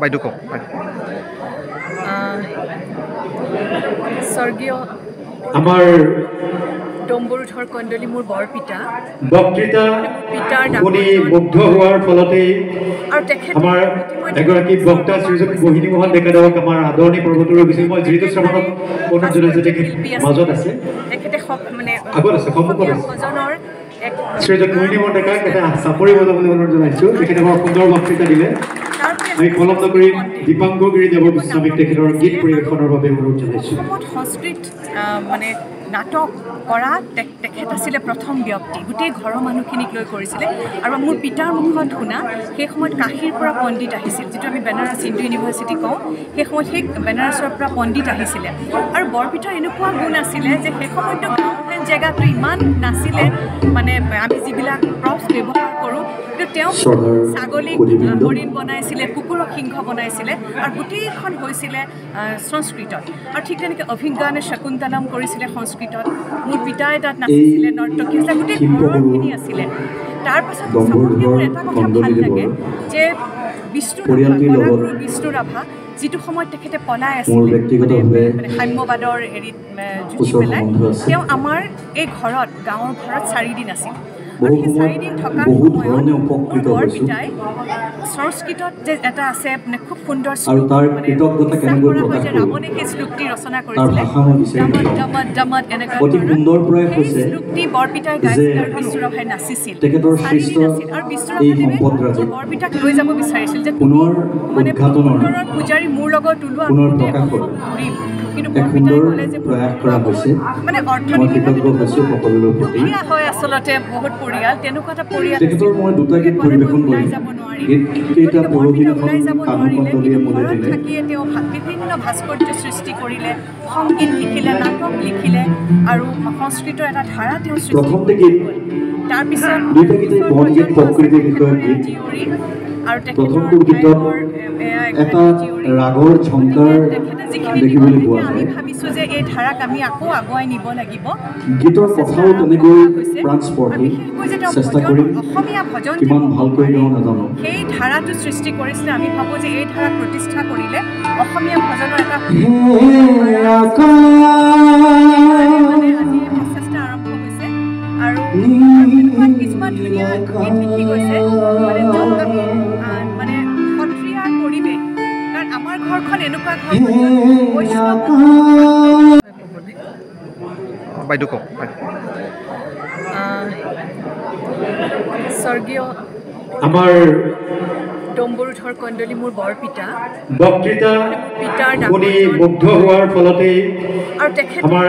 বাইদেউ কওক স্বৰ্গীয় আমাৰ ডম্বৰুধৰ কণ্ডলী মোৰ বৰপিতা। বক্তৃতা পিতাৰ শুনি ডাঙৰজন মুগ্ধ হোৱাৰ ফলতে আৰু তেখেত আমাৰ এগৰাকী বক্তা শ্ৰীযুত মোহিনী মোহন ডেকাদেৱক আমাৰ আদৰণি পৰ্বতৰ বিশেষ মই যিহেতু শ্ৰৱণক অনুৰোধ জনাইছোঁ তেখেত মাজত আছে। তেখেতে সক- মানে আগত আছে, সন্মুখত আছে। মানে নাটক কৰা তেখেত আছিলে প্ৰথম ব্যক্তি। গোটেই ঘৰৰ মানুহখিনিক লৈ কৰিছিলে। আৰু মোৰ পিতাৰ মুখত শুনা সেই সময়ত কাশীৰ পৰা পণ্ডিত আহিছিল যিটো আমি বেনাৰস হিন্দু ইউনিভাৰ্চিটি কওঁ সেই সময়ত সেই বেনাৰসৰ পৰা পণ্ডিত আহিছিলে। আৰু বৰপিতাৰ এনেকুৱা গুণ আছিলে যে সেই সময়ততো গাঁৱৰ জেগাটো ইমান নাছিলে। মানে আমি যিবিলাক প্ৰপছ ব্যৱহাৰ কৰোঁ কিন্তু তেওঁ ছাগলী। হৰিণ বনাইছিলে কুকুৰক সিংহ বনাইছিলে আৰু গোটেইখন হৈছিলে সংস্কৃতত। আৰু ঠিক তেনেকৈ অভিজ্ঞানে শকুন্তলম কৰিছিলে সংস্কৃতত। মোৰ পিতাই তাত নাচিছিলে নৰ্তকী আছিলে গোটেই ঘৰৰখিনি আছিলে। তাৰপাছত চবতকৈ মোৰ এটা কথা ভাল লাগে যে বিষ্ণু ৰাভা বিষ্ণু ৰাভা যিটো সময়ত তেখেতে পলাই আছিলে মানে সাম্যবাদৰ হেৰিত যুঁজি ওচৰ পেলাই। তেওঁ আমাৰ এই ঘৰত গাঁৱৰ ঘৰত চাৰিদিন আছিল আৰু সেই চাৰিদিন সময়ত মোৰ। বৰপিতাই সংস্কৃতত যে এটা আছে মানে খুব সুন্দৰ আৰু শ্লোক তাৰ মানে কৃতজ্ঞতা বিশ্বাস কেনেকৈ কৰা হয় প্ৰকাশ যে কৰোঁ? ৰাৱণে সেই শ্লোকটি ৰচনা তাৰ কৰিছিলে ভাষা মই বিচাৰি ডমত নাপাওঁ। ডমত ডমত এনেকুৱা অতি ধৰণৰ। সুন্দৰ প্ৰয়াস সেই হৈছে শ্লোকটি বৰপিতাই যে গাইছিল আৰু বিষ্ণুৰাভাই নাচিছিল আৰু মোৰ বৰপিতাক লৈ যাব বিচাৰিছিল যে পুনৰ মানে উদ্ঘাটনৰ পুনৰ পূজাৰী মোৰ লগত ওলোৱা গোটেই অসম ঘূৰিম সুন্দৰ যে মোৰ প্ৰয়াস কৰা হৈছে মানে মই কৃতজ্ঞ হৈছোঁ সকলোৰে প্ৰতি তেখেতৰ। মই দুটা গীত পৰিৱেশন কৰিম। গীতকেইটা পৰহিদিনাখন নোৱাৰিলে, কন্দলীয়ে কিন্তু মোলে ঘৰত দিলে থাকিয়ে তেওঁ ভা- বিভিন্ন ভাস্কৰ্য সৃষ্টি কৰিলে সংগীত লিখিলে নাটক লিখিলে আৰু সংস্কৃতৰ এটা ধাৰা তেওঁ সৃষ্টি প্ৰথমতে গীত গ'ল। তাৰপিছত দুইটা গীতেই বনগীত প্ৰকৃতিৰ বিষয়ক গীত জীয়ৰী আৰু প্ৰথমটো গীতত এটা। ৰাগৰ ঝংকাৰ যিখিনি দেখিবলৈ লিখিলে, পোৱা আমি যায়। ভাবিছোঁ যে এই ধাৰাক আমি আকৌ আগুৱাই নিব লাগিব গীতৰ কথাও তেনেকৈ প্ৰাণ স্পৰ্শী। বিশেষকৈ যে তেওঁ চেষ্টা ভজন- কৰিম অসমীয়া ভজন যে কিমান ভালকৈ নাজানো। সেই ধাৰাটো সৃষ্টি কৰিছিলে আমি ভাবোঁ যে এই ধাৰা প্ৰতিষ্ঠা কৰিলে অসমীয়া ভজনৰ এটা প্ৰচেষ্টা আৰম্ভ হৈছে। আৰু আৰু কিছুমান ধুনীয়া গীত লিখি গৈছে। মানে য'ত আমি ঘৰখন এনেকুৱা ঘৰ বাইদেউ কওক স্বৰ্গীয় আমাৰ ডম্বৰুধৰ কণ্ডলী মোৰ বৰপিতা। বক্তৃতা পিতাৰ শুনি মুগ্ধ হোৱাৰ ফলতে আৰু তেখেত আমাৰ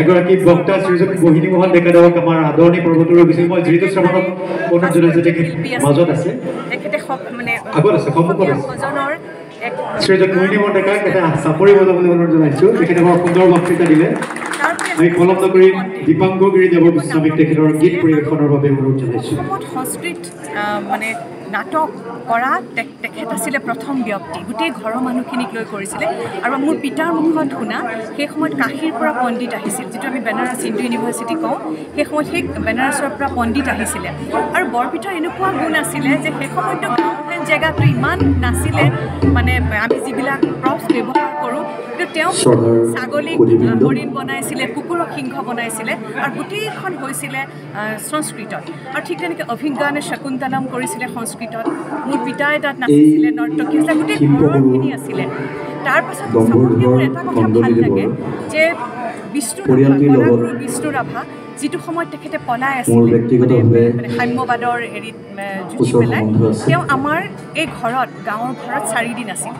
এগৰাকী বক্তা শ্ৰীযুত মোহিনী মোহন ডেকাদেৱক আমাৰ আদৰণি পৰ্বতৰ বিশেষ মই যিহেতু শ্ৰৱণক অনুৰোধ জনাইছোঁ তেখেত মাজত আছে। তেখেতে সক- মানে আগত আছে, সন্মুখত অসমীয়া আছে। শ্ৰীযুত মোহিনী মোহন ডেকাক এটা চাপৰি বজাবলৈ অনুৰোধ জনাইছোঁ। তেখেতে বৰ সুন্দৰ বক্তৃতা দিলে। আমি কলম নকৰি দীপাংকগিৰি দেৱ গোস্বামীক তেখেতৰ গীত পৰিৱেশনৰ বাবে অনুৰোধ জনাইছোঁ। সংস্কৃত মানে নাটক কৰা তেখেত আছিলে প্ৰথম ব্যক্তি। গোটেই ঘৰৰ মানুহখিনিক লৈ কৰিছিলে। আৰু মোৰ পিতাৰ মুখত শুনা সেই সময়ত কাশীৰ পৰা পণ্ডিত আহিছিল যিটো আমি বেনাৰস হিন্দু ইউনিভাৰ্চিটি কওঁ। সেই সময়ত সেই বেনাৰসৰ পৰা পণ্ডিত আহিছিলে। আৰু বৰপিতাৰ এনেকুৱা গুণ আছিলে যে সেই সময়ততো গাঁৱৰ জেগাটো ইমান নাছিলে মানে আমি যিবিলাক প্ৰপছ ব্যৱহাৰ কৰোঁ কিন্তু তেওঁ শ্ৰদ্ধাৰ ছাগলী সুধীবৃন্দ। হৰিণ বনাইছিলে কুকুৰক সিংহ বনাইছিলে আৰু গোটেইখন হৈছিলে সংস্কৃতত। আৰু ঠিক তেনেকৈ অভিজ্ঞানে শকুন্তলম কৰিছিলে সংস্কৃতত। মোৰ পিতাই তাত নাচিছিলে নৰ্তকী আছিলে গোটেই ঘৰৰখিনি আছিলে। তাৰপাছত চবতকৈ মোৰ এটা কথা ভাল লাগে যে বিষ্ণু কলাগুৰু বিষ্ণু ৰাভা যিটো সময়ত তেখেতে পলাই আছিলে সাম্যবাদৰ হেৰিত ওচৰ পেলাই। তেওঁ আমাৰ এই ঘৰত গাঁৱৰ ঘৰত চাৰিদিন আছিল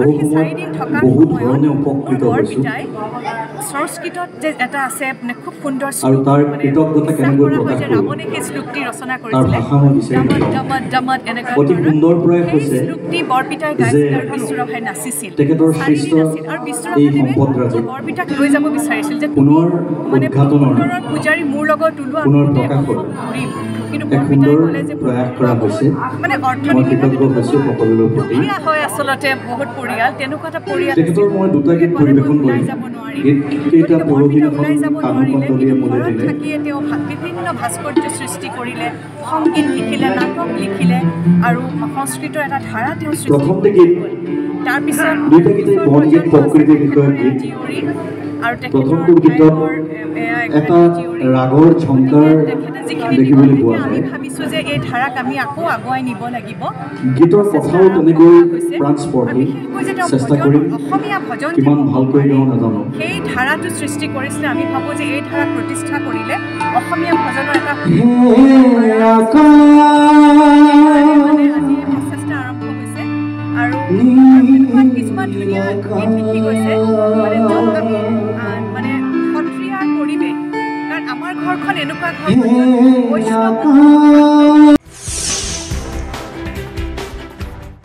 আৰু সেই চাৰিদিন থকা বহু সময়ত মোৰ। বৰপিতাই সংস্কৃতত যে এটা আছে মানে খুব সুন্দৰ আৰু তাৰ কৃতজ্ঞতা কেনেকৈ প্ৰকাশ কৰোঁ? ৰাৱণে সেই শ্লোকটি ৰচনা তাৰ কৰিছিলে ভাষা মই বিচাৰি ডমত নাপাওঁ। ডমত ডমত এনেকুৱা অতি। সুন্দৰ প্ৰয়াস হৈছে শ্লোকটি বৰপিতাই গাইছিল আৰু বিষ্ণুৰাভাই নাচিছিল তেখেতৰ সৃষ্ট আৰু মোৰ বৰপিতাক লৈ যাব বিচাৰিছিল যে পুনৰ মানে পূজাৰী মোৰ লগত ওলোৱা পুনৰ অসম ঘূৰিম কিন্তু এক বৰপিতাই সুন্দৰ ক'লে যে প্ৰয়াস কৰা হৈছে মানে মই অৰ্থনীতিভাৱে কৃতজ্ঞ হৈছোঁ সকলোৰে প্ৰতি দুখীয়া হয় আচলতে বহুত পৰিয়াল তেনেকুৱা এটা পৰিয়াল তেখেতৰ মই দুটা গীত আছিল। পৰিৱেশন ওলাই কৰিম যাব নোৱাৰি। গীত কেইটা গতিকে পৰহিদিনাখন বৰপিতা ওলাই যাব কানু নোৱাৰিলে, কন্দলীয়ে কিন্তু মোলে ঘৰত দিলে থাকিয়ে তেওঁ বিভিন্ন ভাস্কৰ্য সৃষ্টি কৰিলে সংগীত লিখিলে নাটক লিখিলে আৰু সংস্কৃতৰ এটা ধাৰা তেওঁ সৃষ্টি প্ৰথমতে কৰি গীত গ'ল। তাৰপিছত দুইটা গীতেই বনগীত প্ৰকৃতিৰ বিষয়ক গীত জীয়ৰী আৰু তেখেতৰ প্ৰথমটো গীতত এয়া এটা। ৰাগৰ ঝংকাৰ যিখিনি দেখিবলৈ পোৱা যায়। ভাবিছোঁ যে এই ধাৰাক আমি আকৌ আগুৱাই নিব লাগিব। গীতৰ কথাও তেনেকৈ চেষ্টা কৰিম অসমীয়া ভজন কিমান ভালকৈ গাওঁ নাজানো। সেই ধাৰাটো সৃষ্টি কৰিছিলে। আমি ভাবোঁ যে এই ধাৰা প্ৰতিষ্ঠা কৰিলে অসমীয়া ভজনৰ এটা প্ৰচেষ্টা আৰম্ভ হৈছে। আৰু আৰু কিছুমান ধুনীয়া গীত লিখি গৈছে। नुखा खा वैष्णव